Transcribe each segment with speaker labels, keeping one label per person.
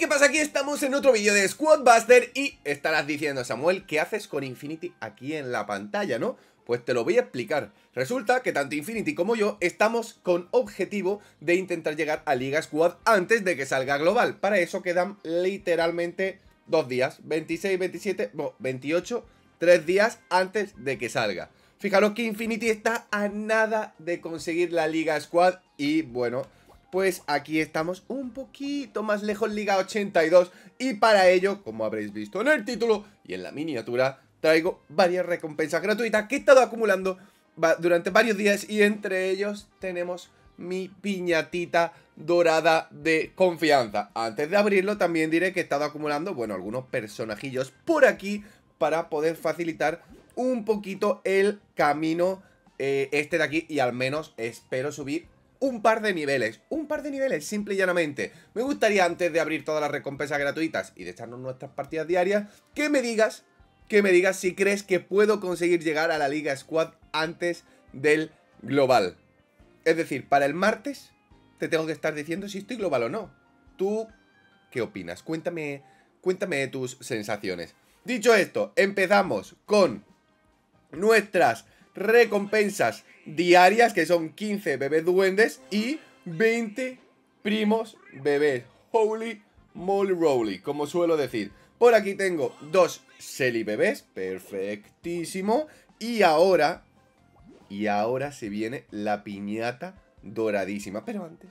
Speaker 1: ¿qué pasa? Aquí estamos en otro vídeo de Squadbuster y estarás diciendo, Samuel, ¿qué haces con Infinity aquí en la pantalla, no? Pues te lo voy a explicar. Resulta que tanto Infinity como yo estamos con objetivo de intentar llegar a Liga Squad antes de que salga Global. Para eso quedan literalmente dos días, 26, 27, no, 28, tres días antes de que salga. Fijaros que Infinity está a nada de conseguir la Liga Squad y bueno pues aquí estamos un poquito más lejos Liga 82 y para ello, como habréis visto en el título y en la miniatura, traigo varias recompensas gratuitas que he estado acumulando durante varios días y entre ellos tenemos mi piñatita dorada de confianza. Antes de abrirlo también diré que he estado acumulando, bueno, algunos personajillos por aquí para poder facilitar un poquito el camino eh, este de aquí y al menos espero subir un par de niveles, un par de niveles, simple y llanamente. Me gustaría, antes de abrir todas las recompensas gratuitas y de echarnos nuestras partidas diarias, que me digas, que me digas si crees que puedo conseguir llegar a la Liga Squad antes del global. Es decir, para el martes te tengo que estar diciendo si estoy global o no. ¿Tú qué opinas? Cuéntame, cuéntame tus sensaciones. Dicho esto, empezamos con nuestras recompensas diarias, que son 15 bebés duendes y 20 primos bebés. Holy moly roly, como suelo decir. Por aquí tengo dos Selly bebés, perfectísimo. Y ahora, y ahora se viene la piñata doradísima. Pero antes,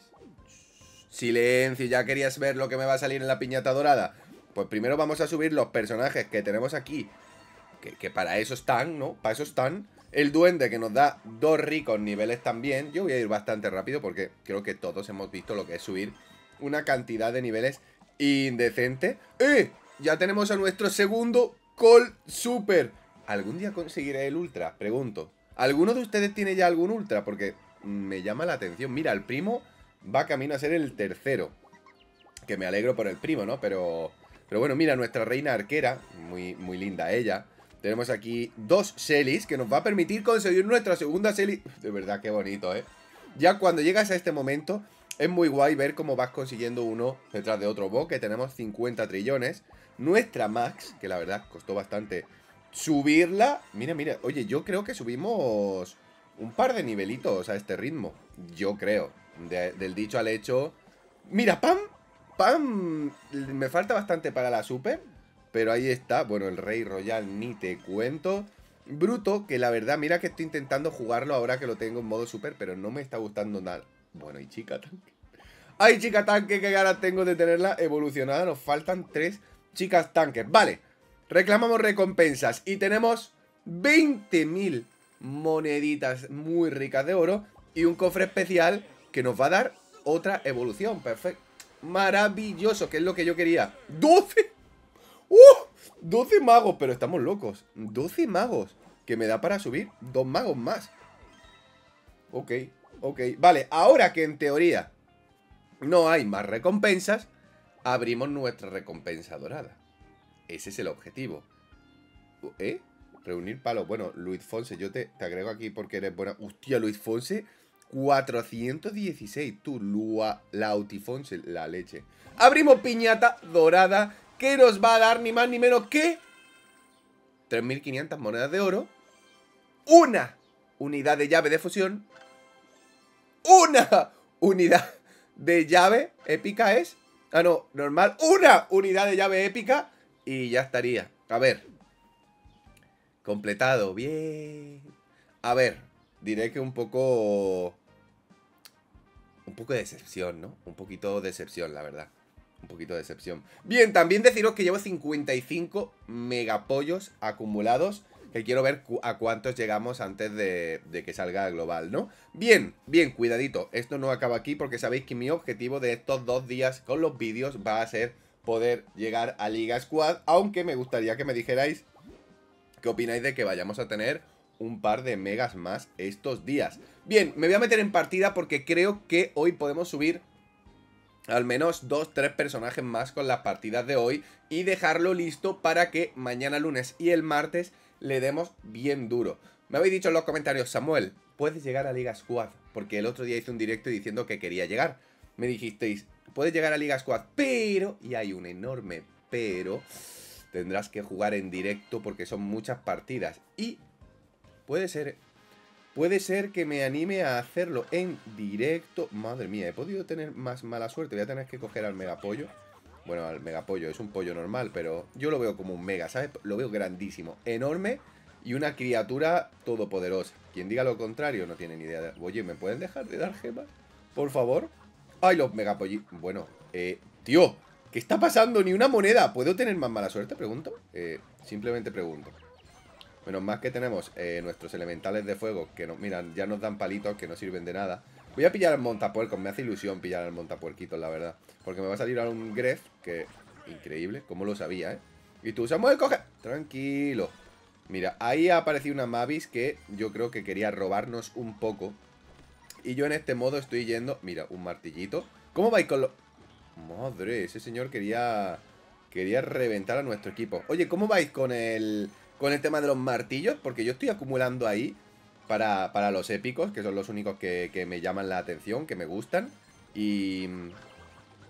Speaker 1: silencio, ya querías ver lo que me va a salir en la piñata dorada. Pues primero vamos a subir los personajes que tenemos aquí, que, que para eso están, ¿no? Para eso están. El duende que nos da dos ricos niveles también. Yo voy a ir bastante rápido porque creo que todos hemos visto lo que es subir una cantidad de niveles indecente. ¡Eh! Ya tenemos a nuestro segundo Call Super. ¿Algún día conseguiré el Ultra? Pregunto. ¿Alguno de ustedes tiene ya algún Ultra? Porque me llama la atención. Mira, el primo va camino a ser el tercero. Que me alegro por el primo, ¿no? Pero... Pero bueno, mira, nuestra reina arquera, muy, muy linda ella, tenemos aquí dos Shellys que nos va a permitir conseguir nuestra segunda Shelly. De verdad, qué bonito, ¿eh? Ya cuando llegas a este momento, es muy guay ver cómo vas consiguiendo uno detrás de otro. Bo, que tenemos 50 trillones. Nuestra Max, que la verdad costó bastante subirla. Mira, mira, oye, yo creo que subimos un par de nivelitos a este ritmo. Yo creo. del dicho al hecho. Mira, Pam. Pam. Me falta bastante para la super. Pero ahí está, bueno, el Rey Royal ni te cuento. Bruto, que la verdad, mira que estoy intentando jugarlo ahora que lo tengo en modo super, pero no me está gustando nada. Bueno, y chica tanque. ¡Ay, chica tanque! ¡Qué ganas tengo de tenerla evolucionada! Nos faltan tres chicas tanques. Vale, reclamamos recompensas y tenemos 20.000 moneditas muy ricas de oro y un cofre especial que nos va a dar otra evolución. Perfecto. Maravilloso, que es lo que yo quería. ¡12! ¡Uh! 12 magos, pero estamos locos. 12 magos. Que me da para subir dos magos más. Ok, ok. Vale, ahora que en teoría no hay más recompensas, abrimos nuestra recompensa dorada. Ese es el objetivo. ¿Eh? Reunir palos. Bueno, Luis Fonse, yo te, te agrego aquí porque eres buena. Hostia, Luis Fonse, 416. Tú, Lua, Lautifonse, la leche. Abrimos piñata dorada que nos va a dar ni más ni menos que 3.500 monedas de oro, una unidad de llave de fusión, una unidad de llave épica es, ah no, normal, una unidad de llave épica y ya estaría. A ver, completado, bien. A ver, diré que un poco... Un poco de decepción, ¿no? Un poquito de decepción, la verdad. Un poquito de decepción. Bien, también deciros que llevo 55 megapollos acumulados. Que quiero ver a cuántos llegamos antes de, que salga global, ¿no? Bien, bien, cuidadito. Esto no acaba aquí porque sabéis que mi objetivo de estos dos días con los vídeos va a ser poder llegar a Liga Squad. Aunque me gustaría que me dijerais qué opináis de que vayamos a tener un par de megas más estos días. Bien, me voy a meter en partida porque creo que hoy podemos subir al menos dos, tres personajes más con las partidas de hoy y dejarlo listo para que mañana lunes y el martes le demos bien duro. Me habéis dicho en los comentarios, Samuel, puedes llegar a Liga Squad, porque el otro día hice un directo diciendo que quería llegar. Me dijisteis, puedes llegar a Liga Squad, pero, y hay un enorme pero, tendrás que jugar en directo porque son muchas partidas. Y puede ser, puede ser que me anime a hacerlo en directo. Madre mía, he podido tener más mala suerte. Voy a tener que coger al megapollo. Bueno, al megapollo es un pollo normal, pero yo lo veo como un mega, ¿sabes? Lo veo grandísimo, enorme y una criatura todopoderosa. Quien diga lo contrario no tiene ni idea. De... Oye, ¿me pueden dejar de dar gemas? Por favor. Ay, los megapollitos. Bueno, eh, tío, ¿Qué está pasando? Ni una moneda. ¿Puedo tener más mala suerte? Pregunto. Eh, simplemente pregunto. Menos más que tenemos eh, nuestros elementales de fuego que nos, miran, ya nos dan palitos que no sirven de nada. Voy a pillar al montapuercos. Me hace ilusión pillar al montapuerquito, la verdad. Porque me va a salir a un Gref que... Increíble. Como lo sabía, ¿eh? Y tú, Samuel, coge... Tranquilo. Mira, ahí ha aparecido una Mavis que yo creo que quería robarnos un poco. Y yo en este modo estoy yendo... Mira, un martillito. ¿Cómo vais con los...? Madre, ese señor quería quería reventar a nuestro equipo. Oye, ¿cómo vais con el con el tema de los martillos? Porque yo estoy acumulando ahí para, para los épicos, que son los únicos que, que, me llaman la atención, que me gustan. Y,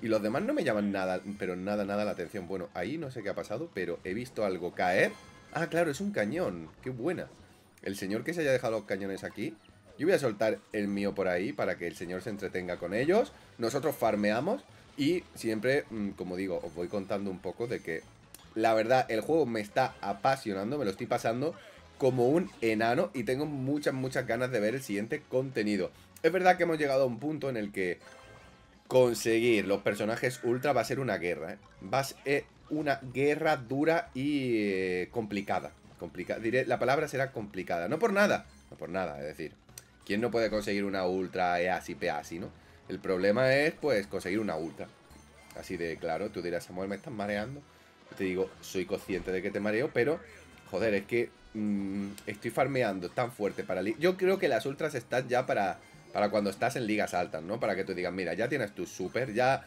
Speaker 1: y los demás no me llaman nada, pero nada, nada la atención. Bueno, ahí no sé qué ha pasado, pero he visto algo caer. Ah, claro, es un cañón. Qué buena. El señor que se haya dejado los cañones aquí. Yo voy a soltar el mío por ahí para que el señor se entretenga con ellos. Nosotros farmeamos. Y siempre, mm, como digo, os voy contando un poco de que la verdad el juego me está apasionando, me lo estoy pasando como un enano y tengo muchas, muchas ganas de ver el siguiente contenido. Es verdad que hemos llegado a un punto en el que conseguir los personajes ultra va a ser una guerra, ¿eh? Va a ser una guerra dura y eh, complicada. diré, la palabra será complicada, no por nada, no por nada, es decir, ¿quién no puede conseguir una ultra EAS y PASI, no? El problema es, pues, conseguir una ultra. Así de claro, tú dirás, Samuel, me estás mareando. Te digo, soy consciente de que te mareo, pero, joder, es que mm, estoy farmeando tan fuerte para... Yo creo que las ultras están ya para, para cuando estás en ligas altas, ¿no? Para que tú digas, mira, ya tienes tu super, ya,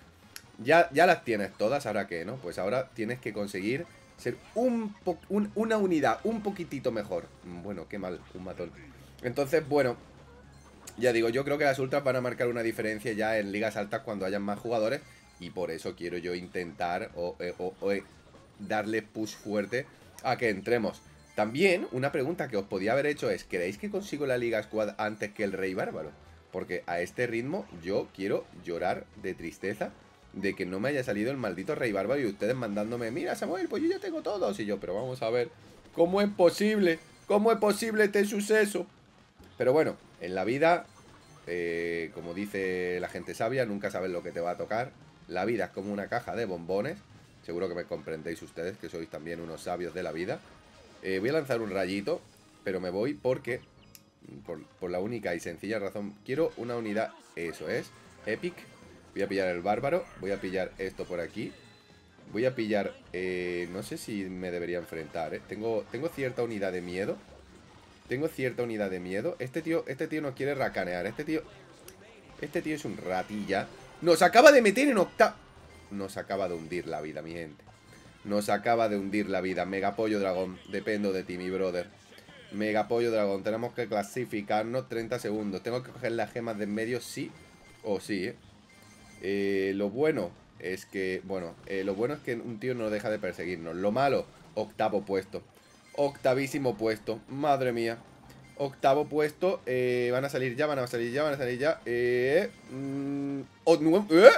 Speaker 1: ya, ya las tienes todas, ¿ahora qué, no? Pues ahora tienes que conseguir ser un, una unidad un poquitito mejor. Bueno, qué mal, un matón. Entonces, bueno, ya digo, yo creo que las ultras van a marcar una diferencia ya en ligas altas cuando hayan más jugadores. Y por eso quiero yo intentar o, eh, eh, darle push fuerte a que entremos. También, una pregunta que os podía haber hecho es, ¿queréis que consigo la Liga Squad antes que el Rey Bárbaro? Porque a este ritmo yo quiero llorar de tristeza de que no me haya salido el maldito Rey Bárbaro y ustedes mandándome, mira Samuel, pues yo ya tengo todos. Y yo, pero vamos a ver, ¿cómo es posible? ¿Cómo es posible este suceso? Pero bueno, en la vida, eh, como dice la gente sabia, nunca sabes lo que te va a tocar. La vida es como una caja de bombones. Seguro que me comprendéis ustedes, que sois también unos sabios de la vida. Eh, voy a lanzar un rayito, pero me voy porque, por, la única y sencilla razón, quiero una unidad, eso es, Epic. Voy a pillar el bárbaro, voy a pillar esto por aquí. Voy a pillar, eh, no sé si me debería enfrentar, ¿eh? Tengo, tengo cierta unidad de miedo. Tengo cierta unidad de miedo. Este tío, este tío nos quiere racanear. Este tío... Este tío es un ratilla. Nos acaba de meter en octavo... Nos acaba de hundir la vida, mi gente. Nos acaba de hundir la vida. Mega pollo dragón. Dependo de ti, mi brother. Mega pollo dragón. Tenemos que clasificarnos 30 segundos. Tengo que coger las gemas de en medio, sí o sí, ¿eh? ¿eh? lo bueno es que... Bueno, eh, lo bueno es que un tío no deja de perseguirnos. Lo malo, octavo puesto. Octavísimo puesto. Madre mía. Octavo puesto. Eh, van a salir ya, van a salir ya, van a salir ya. Eh, mm, ¿eh?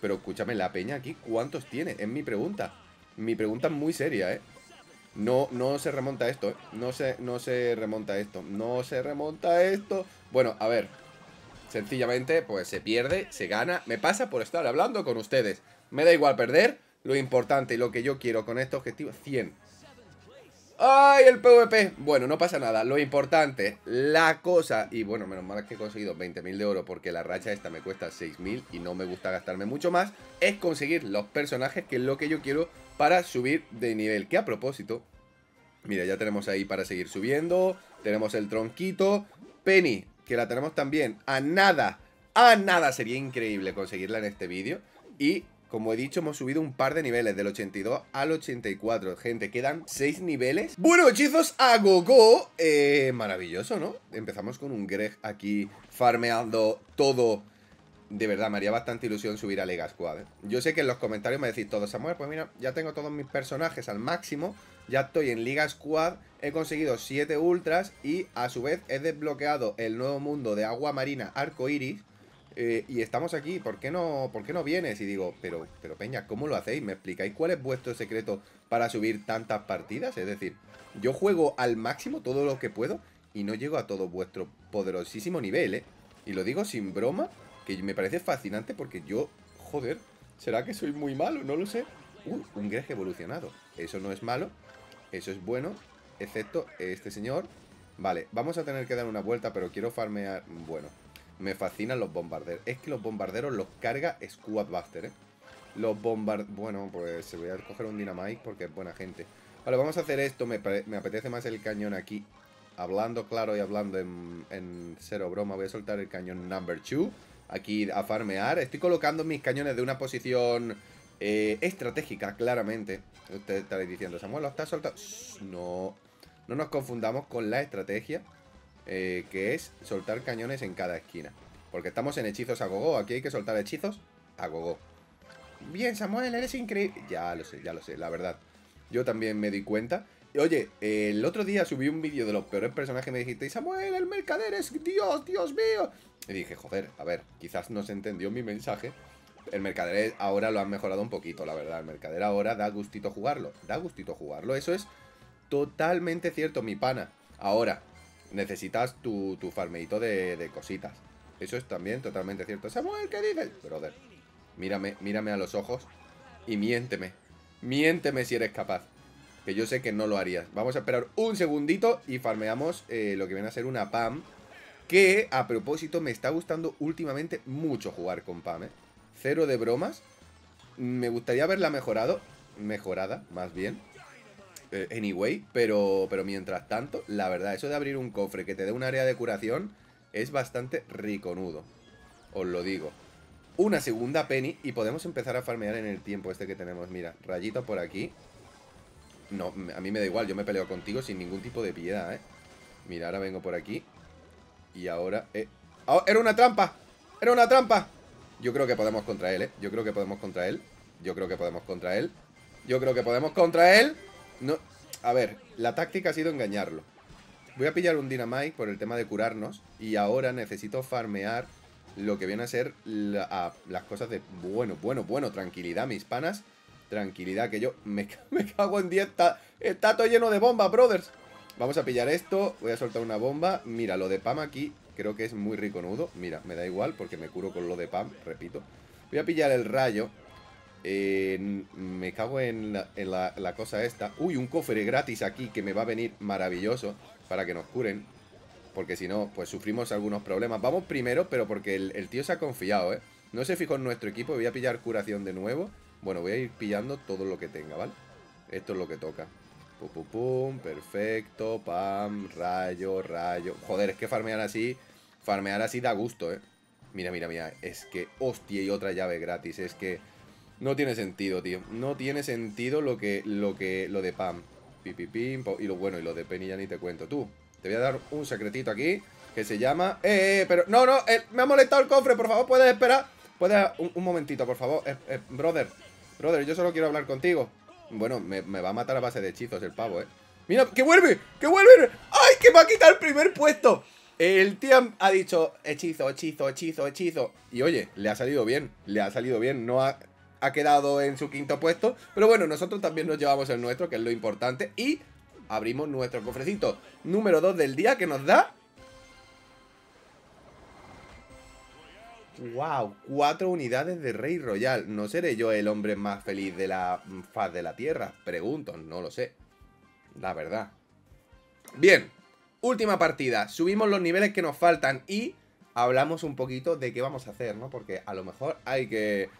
Speaker 1: Pero escúchame, la peña aquí, ¿cuántos tiene? Es mi pregunta. Mi pregunta es muy seria, ¿eh? No, no se remonta esto, ¿eh? No se, no se remonta esto. No se remonta esto. Bueno, a ver. Sencillamente, pues se pierde, se gana. Me pasa por estar hablando con ustedes. Me da igual perder. Lo importante y lo que yo quiero con este objetivo, 100. ¡Ay, el PvP! Bueno, no pasa nada. Lo importante, la cosa... Y bueno, menos mal que he conseguido 20.000 de oro porque la racha esta me cuesta 6.000 y no me gusta gastarme mucho más. Es conseguir los personajes, que es lo que yo quiero para subir de nivel. Que a propósito... Mira, ya tenemos ahí para seguir subiendo. Tenemos el tronquito. Penny, que la tenemos también a nada. A nada sería increíble conseguirla en este vídeo. Y como he dicho, hemos subido un par de niveles, del 82 al 84. Gente, quedan 6 niveles. Bueno, hechizos a gogo. Eh, maravilloso, ¿no? Empezamos con un Greg aquí farmeando todo de verdad, me haría bastante ilusión subir a Lega Squad. ¿eh? Yo sé que en los comentarios me decís todo, Samuel, pues mira, ya tengo todos mis personajes al máximo, ya estoy en Liga Squad, he conseguido 7 ultras y a su vez he desbloqueado el nuevo mundo de agua marina arco iris. Eh, y estamos aquí, ¿por qué, no, ¿por qué no vienes? Y digo, pero, pero Peña, ¿cómo lo hacéis? ¿Me explicáis cuál es vuestro secreto para subir tantas partidas? Es decir, yo juego al máximo todo lo que puedo y no llego a todo vuestro poderosísimo nivel, ¿eh? Y lo digo sin broma, que me parece fascinante porque yo, joder, ¿será que soy muy malo? No lo sé. Uh, un greje evolucionado. Eso no es malo, eso es bueno, excepto este señor. Vale, vamos a tener que dar una vuelta, pero quiero farmear... Bueno, me fascinan los bombarderos. Es que los bombarderos los carga Squadbuster, ¿eh? Los bombarderos... Bueno, pues voy a coger un Dynamite porque es buena gente. Vale, vamos a hacer esto. Me, apetece más el cañón aquí. Hablando claro y hablando en, cero broma, voy a soltar el cañón number 2 aquí a farmear. Estoy colocando mis cañones de una posición eh, estratégica, claramente. Usted está diciendo, Samuel, ¿lo está soltando? No, no nos confundamos con la estrategia, eh, que es soltar cañones en cada esquina. Porque estamos en hechizos a gogo, aquí hay que soltar hechizos a gogo. Bien, Samuel, eres increíble. Ya lo sé, ya lo sé, la verdad. Yo también me di cuenta. Y, oye, el otro día subí un vídeo de los peores personajes que me dijiste, Samuel, el mercader es Dios, Dios mío. Y dije, joder, a ver, quizás no se entendió mi mensaje. El Mercader ahora lo han mejorado un poquito, la verdad. El Mercader ahora da gustito jugarlo. Da gustito jugarlo. Eso es totalmente cierto, mi pana. Ahora, necesitas tu, tu farmeito de, cositas. Eso es también totalmente cierto. Samuel, ¿qué dices? Brother, mírame, mírame a los ojos y miénteme. Miénteme si eres capaz. Que yo sé que no lo harías. Vamos a esperar un segundito y farmeamos eh, lo que viene a ser una PAM que, a propósito, me está gustando últimamente mucho jugar con Pam, ¿eh? Cero de bromas. Me gustaría haberla mejorado. Mejorada, más bien. Eh, anyway, pero, pero mientras tanto, la verdad, eso de abrir un cofre que te dé un área de curación es bastante riconudo. Os lo digo. Una segunda penny y podemos empezar a farmear en el tiempo este que tenemos. Mira, rayito por aquí. No, a mí me da igual, yo me peleo contigo sin ningún tipo de piedad, ¿eh? Mira, ahora vengo por aquí y ahora... Eh, ¡Oh, ¡Era una trampa! ¡Era una trampa! Yo creo que podemos contra él, ¿eh? Yo creo que podemos contra él. Yo creo que podemos contra él. Yo creo que podemos contra él. No... A ver, la táctica ha sido engañarlo. Voy a pillar un Dynamite por el tema de curarnos. Y ahora necesito farmear lo que viene a ser las cosas de... Bueno, bueno, bueno, tranquilidad, mis panas. Tranquilidad, que yo me, cago en 10. Está, está todo lleno de bombas, brothers. Vamos a pillar esto, voy a soltar una bomba. Mira, lo de Pam aquí creo que es muy rico nudo. Mira, me da igual porque me curo con lo de Pam, repito. Voy a pillar el rayo. Me cago en, la, cosa esta. Uy, un cofre gratis aquí que me va a venir maravilloso para que nos curen. Porque si no, pues sufrimos algunos problemas. Vamos primero, pero porque el, el tío se ha confiado, ¿eh? No se fijó en nuestro equipo. Voy a pillar curación de nuevo. Bueno, voy a ir pillando todo lo que tenga, ¿vale? Esto es lo que toca. Pum, pum, pum, perfecto, pam, rayo, rayo. Joder, es que farmear así, farmear así da gusto, ¿eh? Mira, mira, mira, es que, hostia, y otra llave gratis, es que no tiene sentido, tío. No tiene sentido lo que, lo que, lo de pam. Pipipim, y lo bueno, y lo de Penny ya ni te cuento. Tú, te voy a dar un secretito aquí que se llama... Eh, eh, pero... No, no, eh, me ha molestado el cofre, por favor, ¿puedes esperar? Puedes... Un, momentito, por favor. Eh, brother, brother, yo solo quiero hablar contigo. Bueno, me, va a matar a base de hechizos el pavo, ¿eh? ¡Mira, que vuelve! ¡Que vuelve! ¡Ay, que me ha quitado el primer puesto! El tío ha dicho hechizo, hechizo, hechizo, hechizo. Y oye, le ha salido bien, le ha salido bien. No ha, ha quedado en su quinto puesto. Pero bueno, nosotros también nos llevamos el nuestro, que es lo importante. Y abrimos nuestro cofrecito número 2 del día que nos da ¡Wow! Cuatro unidades de Rey Royal. ¿No seré yo el hombre más feliz de la faz de la Tierra? Pregunto, no lo sé. La verdad. Bien, última partida. Subimos los niveles que nos faltan y hablamos un poquito de qué vamos a hacer, ¿no? Porque a lo mejor hay que,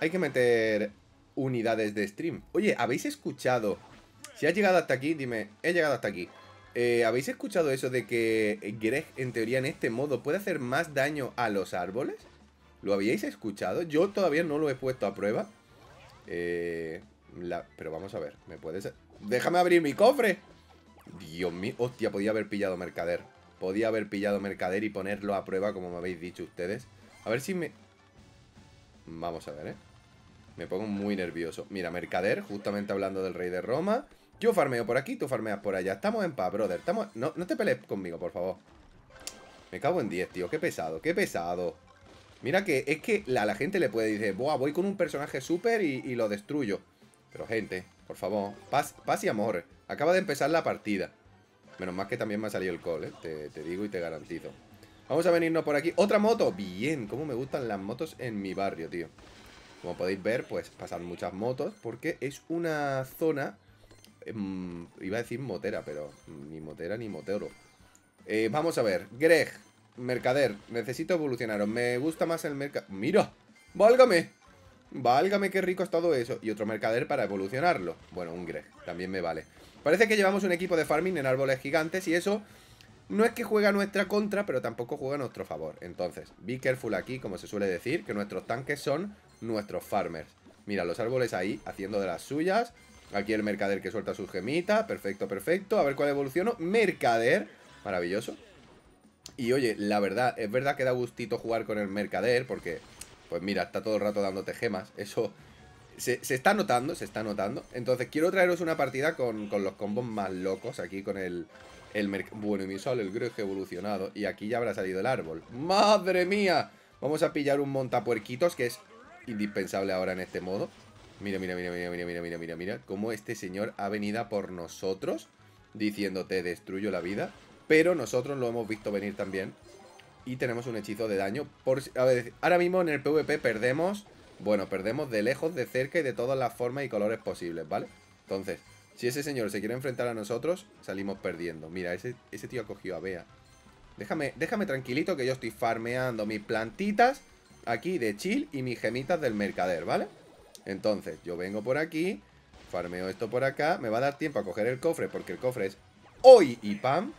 Speaker 1: hay que meter unidades de stream. Oye, ¿habéis escuchado? Si has llegado hasta aquí, dime, he llegado hasta aquí. Eh, ¿Habéis escuchado eso de que Greg, en teoría, en este modo puede hacer más daño a los árboles? ¿Lo habíais escuchado? Yo todavía no lo he puesto a prueba. Eh, pero vamos a ver, ¿me puedes...? ¡Déjame abrir mi cofre! Dios mío, hostia, podía haber pillado mercader. Podía haber pillado mercader y ponerlo a prueba como me habéis dicho ustedes. A ver si me... Vamos a ver, ¿eh? Me pongo muy nervioso. Mira, Mercader, justamente hablando del rey de Roma. Yo farmeo por aquí, tú farmeas por allá. Estamos en paz, brother. Estamos... No, no te pelees conmigo, por favor. Me cago en 10, tío. Qué pesado, qué pesado. Mira que es que a la gente le puede decir, Buah, voy con un personaje súper y, lo destruyo. Pero gente, por favor, paz, paz y amor. Acaba de empezar la partida. Menos mal que también me ha salido el call, ¿eh? te, te digo y te garantizo. Vamos a venirnos por aquí. ¡Otra moto! Bien, cómo me gustan las motos en mi barrio, tío. Como podéis ver, pues pasan muchas motos porque es una zona... Em, iba a decir motera, pero ni motera ni motero. Eh, vamos a ver. Greg, mercader, necesito evolucionaros. Me gusta más el mercader... ¡Mira! ¡Válgame! Válgame qué rico es todo eso. Y otro mercader para evolucionarlo. Bueno, un Greg, también me vale. Parece que llevamos un equipo de farming en árboles gigantes y eso no es que juega nuestra contra, pero tampoco juega a nuestro favor. Entonces, be careful aquí, como se suele decir, que nuestros tanques son nuestros farmers. Mira, los árboles ahí, haciendo de las suyas. Aquí el mercader que suelta sus gemitas. Perfecto, perfecto. A ver cuál evoluciono. Mercader. Maravilloso. Y oye, la verdad, es verdad que da gustito jugar con el mercader, porque, pues mira, está todo el rato dándote gemas. Eso se, está notando, se está notando. Entonces, quiero traeros una partida con, con los combos más locos aquí con el, bueno, y me sale el greje evolucionado. Y aquí ya habrá salido el árbol. ¡Madre mía! Vamos a pillar un montapuerquitos que es indispensable ahora en este modo. Mira, mira, mira, mira, mira, mira, mira, mira, mira. Cómo este señor ha venido por nosotros. Diciéndote, destruyo la vida. Pero nosotros lo hemos visto venir también. Y tenemos un hechizo de daño. Ahora mismo en el PvP perdemos... Bueno, perdemos de lejos, de cerca y de todas las formas y colores posibles, ¿vale? Entonces, si ese señor se quiere enfrentar a nosotros, salimos perdiendo. Mira, ese, ese tío ha cogido a Bea. Déjame, déjame tranquilito que yo estoy farmeando mis plantitas aquí de chill y mis gemitas del mercader, ¿vale? Entonces, yo vengo por aquí, farmeo esto por acá. Me va a dar tiempo a coger el cofre porque el cofre es hoy y pam.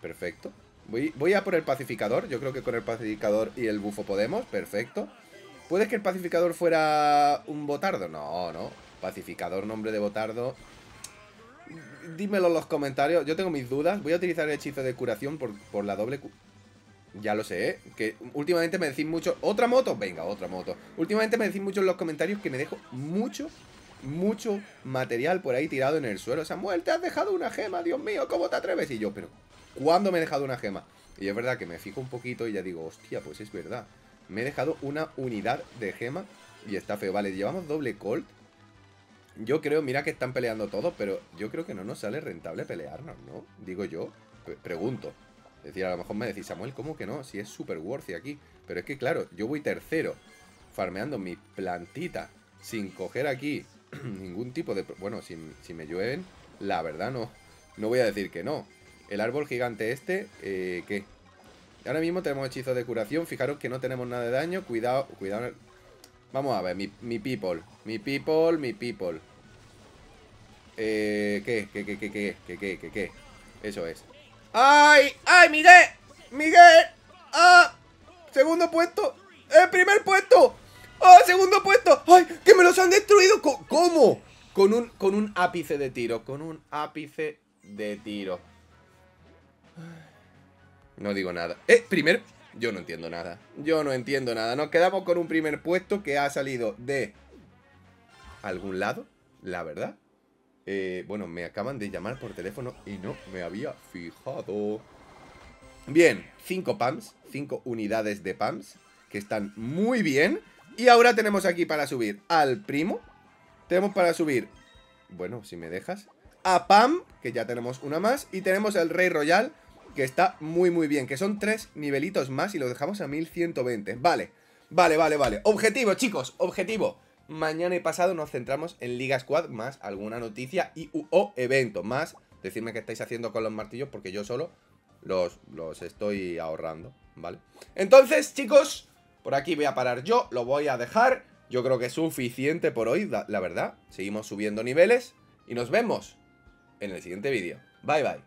Speaker 1: Perfecto. Voy, voy a por el pacificador. Yo creo que con el pacificador y el bufo podemos. Perfecto. ¿Puede que el pacificador fuera un botardo? No, no. Pacificador, nombre de botardo dímelo en los comentarios. Yo tengo mis dudas. Voy a utilizar el hechizo de curación por, la doble... Ya lo sé, ¿eh? Que últimamente me decís mucho... ¿Otra moto? Venga, otra moto. Últimamente me decís mucho en los comentarios que me dejo mucho, mucho material por ahí tirado en el suelo. Samuel, te has dejado una gema, Dios mío, ¿cómo te atreves? Y yo, pero ¿cuándo me he dejado una gema? Y es verdad que me fijo un poquito y ya digo, hostia, pues es verdad. Me he dejado una unidad de gema y está feo. Vale, llevamos doble colt. Yo creo, mira que están peleando todos, pero yo creo que no nos sale rentable pelearnos, ¿no? Digo yo, pregunto. Es decir, a lo mejor me decís, Samuel, ¿cómo que no? Si es super worthy aquí. Pero es que, claro, yo voy tercero, farmeando mi plantita, sin coger aquí ningún tipo de... Bueno, si, si, me llueven, la verdad no, no voy a decir que no. El árbol gigante este, eh, ¿qué? Ahora mismo tenemos hechizo de curación, fijaros que no tenemos nada de daño, cuidado, cuidado Vamos a ver, mi, mi people. Mi people, mi people. Eh, ¿qué? ¿Qué, qué, qué, qué, qué, qué, qué, qué? Eso es. ¡Ay! ¡Ay, Miguel! ¡Miguel! ¡Ah! Segundo puesto. ¡El primer puesto! ¡Ah! Segundo puesto. ¡Ay! ¡Que me los han destruido! ¿Cómo? Con un, con un ápice de tiro. Con un ápice de tiro. No digo nada. Eh, primer yo no entiendo nada. Yo no entiendo nada. Nos quedamos con un primer puesto que ha salido de algún lado, la verdad. Eh, bueno, me acaban de llamar por teléfono y no me había fijado. Bien, 5 PAMs, 5 unidades de PAMs, que están muy bien. Y ahora tenemos aquí para subir al primo. Tenemos para subir, bueno, si me dejas, a Pam, que ya tenemos una más. Y tenemos el Rey Royal, que está muy muy bien, que son tres nivelitos más y lo dejamos a 1120. Vale, vale, vale, vale. Objetivo, chicos, objetivo. Mañana y pasado nos centramos en Liga Squad más alguna noticia y o evento más. Decirme qué estáis haciendo con los martillos porque yo solo los, los estoy ahorrando, ¿vale? Entonces, chicos, por aquí voy a parar yo, lo voy a dejar. Yo creo que es suficiente por hoy, la verdad. Seguimos subiendo niveles y nos vemos en el siguiente vídeo. Bye, bye.